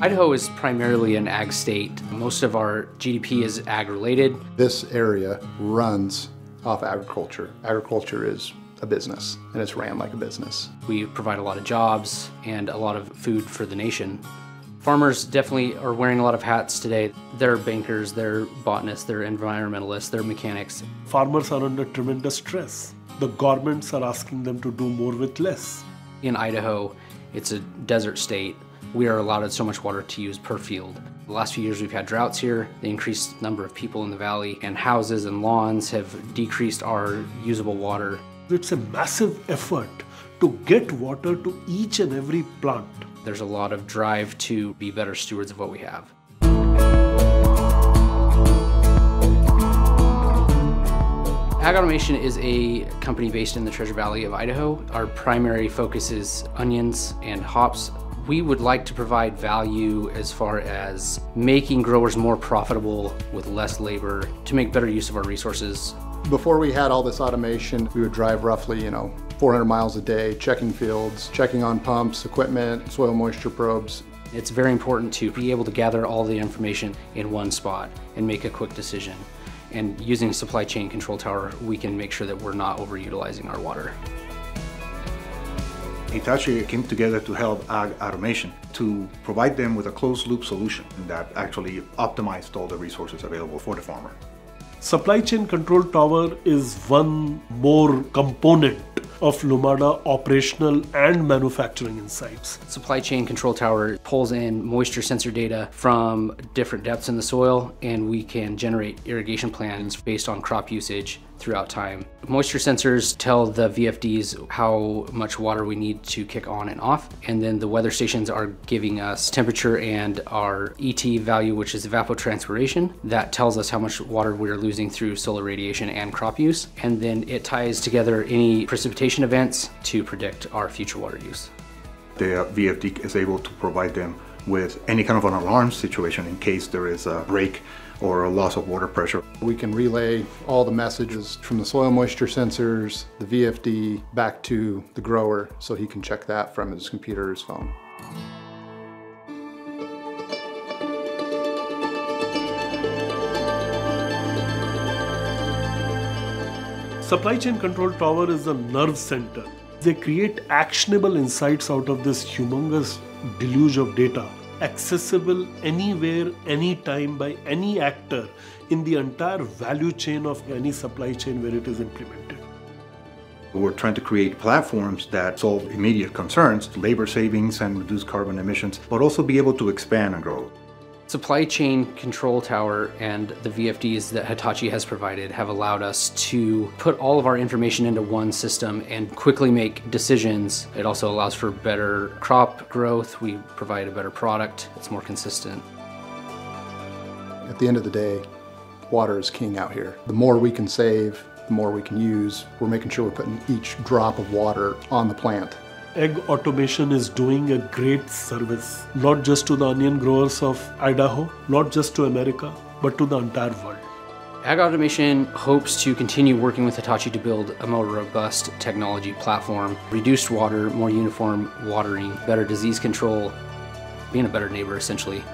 Idaho is primarily an ag state. Most of our GDP is ag related. This area runs off agriculture. Agriculture is a business and it's ran like a business. We provide a lot of jobs and a lot of food for the nation. Farmers definitely are wearing a lot of hats today. They're bankers, they're botanists, they're environmentalists, they're mechanics. Farmers are under tremendous stress. The governments are asking them to do more with less. In Idaho, it's a desert state we are allotted so much water to use per field. The last few years we've had droughts here, the increased number of people in the valley, and houses and lawns have decreased our usable water. It's a massive effort to get water to each and every plant. There's a lot of drive to be better stewards of what we have. Ag Automation is a company based in the Treasure Valley of Idaho. Our primary focus is onions and hops we would like to provide value as far as making growers more profitable with less labor to make better use of our resources. Before we had all this automation, we would drive roughly, you know, 400 miles a day, checking fields, checking on pumps, equipment, soil moisture probes. It's very important to be able to gather all the information in one spot and make a quick decision. And using Supply Chain Control Tower, we can make sure that we're not overutilizing our water. Hitachi came together to help Ag Automation to provide them with a closed loop solution that actually optimized all the resources available for the farmer. Supply Chain Control Tower is one more component of Lumada operational and manufacturing insights. Supply Chain Control Tower pulls in moisture sensor data from different depths in the soil and we can generate irrigation plans based on crop usage throughout time. Moisture sensors tell the VFDs how much water we need to kick on and off, and then the weather stations are giving us temperature and our ET value, which is evapotranspiration. That tells us how much water we're losing through solar radiation and crop use, and then it ties together any precipitation events to predict our future water use. The VFD is able to provide them with any kind of an alarm situation in case there is a break or a loss of water pressure. We can relay all the messages from the soil moisture sensors, the VFD, back to the grower so he can check that from his computer or his phone. Supply Chain Control Tower is a nerve center. They create actionable insights out of this humongous deluge of data accessible anywhere, anytime by any actor in the entire value chain of any supply chain where it is implemented. We're trying to create platforms that solve immediate concerns, to labor savings and reduce carbon emissions, but also be able to expand and grow. Supply chain control tower and the VFDs that Hitachi has provided have allowed us to put all of our information into one system and quickly make decisions. It also allows for better crop growth. We provide a better product. It's more consistent. At the end of the day, water is king out here. The more we can save, the more we can use. We're making sure we're putting each drop of water on the plant. Ag automation is doing a great service, not just to the onion growers of Idaho, not just to America, but to the entire world. Ag Automation hopes to continue working with Hitachi to build a more robust technology platform, reduced water, more uniform watering, better disease control, being a better neighbor essentially.